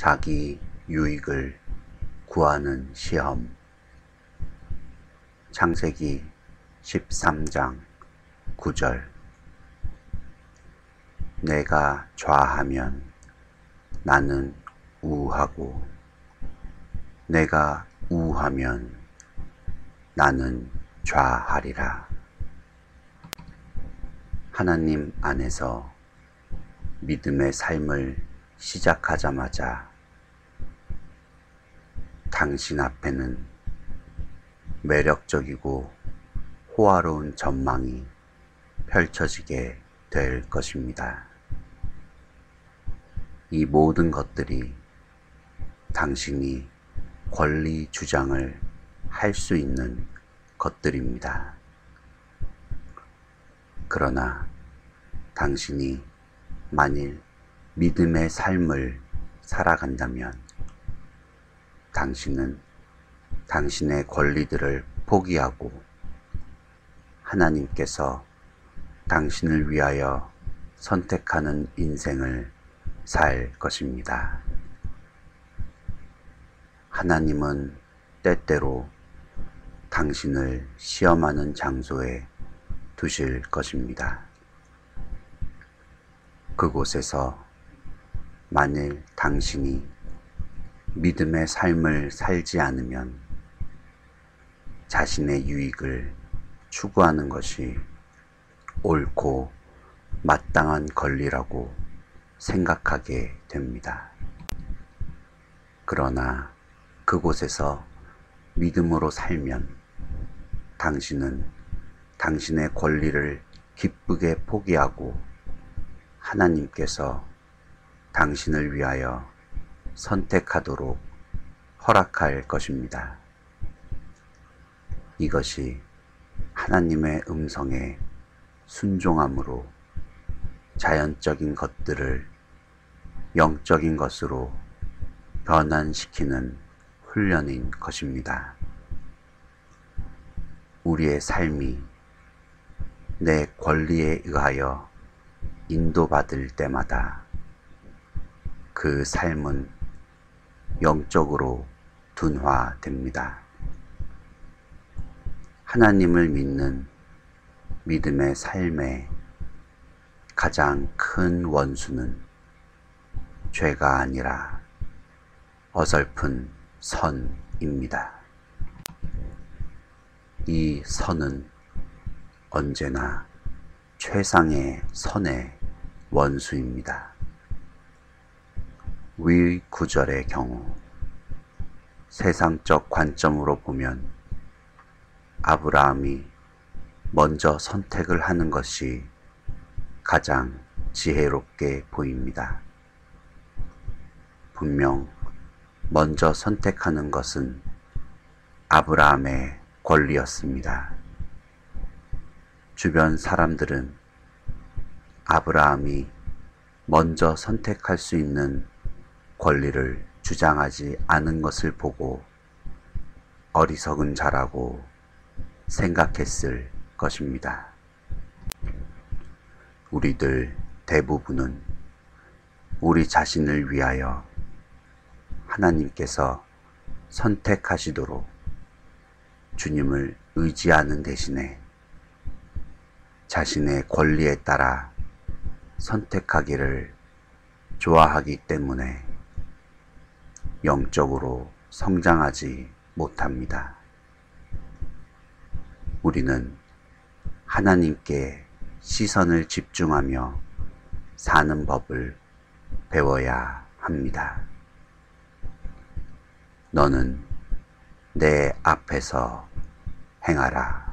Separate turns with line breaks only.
자기 유익을 구하는 시험 창세기 13장 9절 내가 좌하면 나는 우하고 내가 우하면 나는 좌하리라. 하나님 안에서 믿음의 삶을 시작하자마자 당신 앞에는 매력적이고 호화로운 전망이 펼쳐지게 될 것입니다. 이 모든 것들이 당신이 권리 주장을 할 수 있는 것들입니다. 그러나 당신이 만일 믿음의 삶을 살아간다면 당신은 당신의 권리들을 포기하고 하나님께서 당신을 위하여 선택하는 인생을 살 것입니다. 하나님은 때때로 당신을 시험하는 장소에 두실 것입니다. 그곳에서 만일 당신이 믿음의 삶을 살지 않으면 자신의 유익을 추구하는 것이 옳고 마땅한 권리라고 생각하게 됩니다. 그러나 그곳에서 믿음으로 살면 당신은 당신의 권리를 기쁘게 포기하고 하나님께서 당신을 위하여 선택하도록 허락할 것입니다. 이것이 하나님의 음성에 순종함으로 자연적인 것들을 영적인 것으로 변환시키는 훈련인 것입니다. 우리의 삶이 내 권리에 의하여 인도받을 때마다 그 삶은 영적으로 둔화됩니다. 하나님을 믿는 믿음의 삶의 가장 큰 원수는 죄가 아니라 어설픈 선입니다. 이 선은 언제나 최상의 선의 원수입니다. 위 구절의 경우 세상적 관점으로 보면 아브라함이 먼저 선택을 하는 것이 가장 지혜롭게 보입니다. 분명 먼저 선택하는 것은 아브라함의 권리였습니다. 주변 사람들은 아브라함이 먼저 선택할 수 있는 권리를 주장하지 않은 것을 보고 어리석은 자라고 생각했을 것입니다. 우리들 대부분은 우리 자신을 위하여 하나님께서 선택하시도록 주님을 의지하는 대신에 자신의 권리에 따라 선택하기를 좋아하기 때문에 영적으로 성장하지 못합니다. 우리는 하나님께 시선을 집중하며 사는 법을 배워야 합니다. 너는 내 앞에서 행하라.